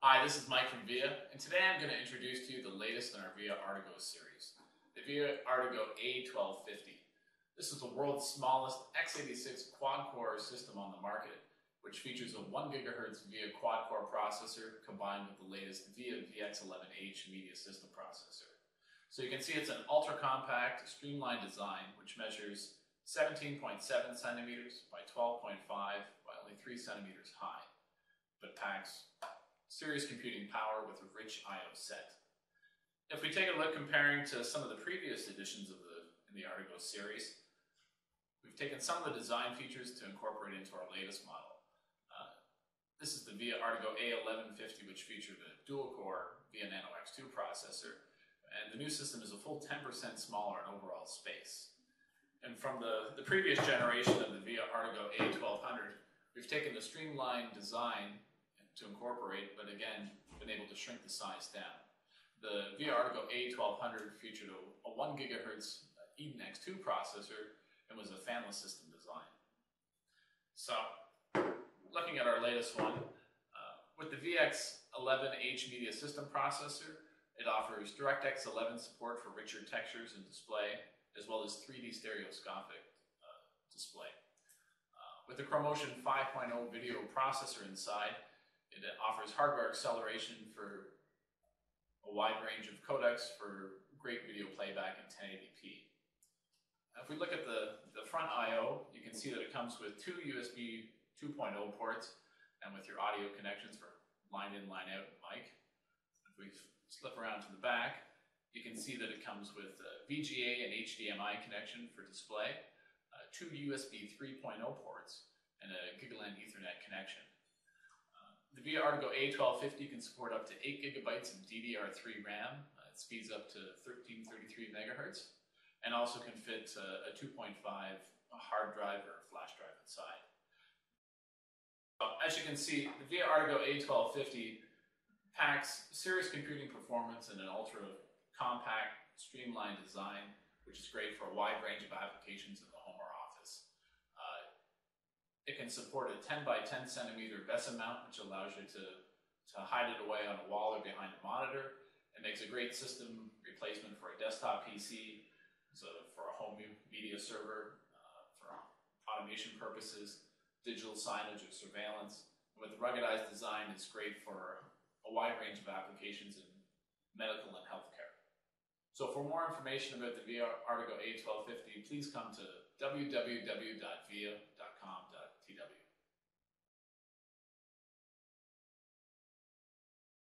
Hi, this is Mike from VIA, and today I'm going to introduce to you the latest in our VIA Artigo series, the VIA Artigo A1250. This is the world's smallest x86 quad-core system on the market, which features a 1 GHz VIA quad-core processor combined with the latest VIA VX11H media system processor. So you can see it's an ultra-compact, streamlined design, which measures 17.7 centimeters by 12.5 by only 3 centimeters high, but packs serious computing power with a rich I.O. set. If we take a look comparing to some of the previous editions of the in the Artigo series, we've taken some of the design features to incorporate into our latest model. Uh, this is the VIA Artigo A1150, which featured a dual-core VIA Nano X2 processor, and the new system is a full 10% smaller in overall space. And from the, the previous generation of the VIA Artigo A1200, we've taken the streamlined design to incorporate, but again, been able to shrink the size down. The Artigo A1200 featured a, a 1 gigahertz Eden X2 processor and was a fanless system design. So, looking at our latest one, uh, with the VX11H media system processor, it offers DirectX 11 support for richer textures and display, as well as 3D stereoscopic uh, display. Uh, with the ChroMotion 5.0 video processor inside, it offers hardware acceleration for a wide range of codecs for great video playback in 1080p. If we look at the, the front I.O., you can see that it comes with two USB 2.0 ports and with your audio connections for line in, line out mic. If we slip around to the back, you can see that it comes with a VGA and HDMI connection for display, uh, two USB 3.0 ports, and a Gigaland Ethernet connection. The VIA Artigo A1250 can support up to 8 gigabytes of DDR3 RAM. Uh, it speeds up to 1333 megahertz and also can fit uh, a 2.5 hard drive or flash drive inside. So, as you can see, the VIA Artigo A1250 packs serious computing performance in an ultra compact, streamlined design, which is great for a wide range of applications in the home it can support a 10 by 10 centimeter VESA mount, which allows you to, to hide it away on a wall or behind a monitor. It makes a great system replacement for a desktop PC, so for a home media server, uh, for automation purposes, digital signage or surveillance. And with the ruggedized design, it's great for a wide range of applications in medical and healthcare. So for more information about the VIA Artigo A1250, please come to www.via.com.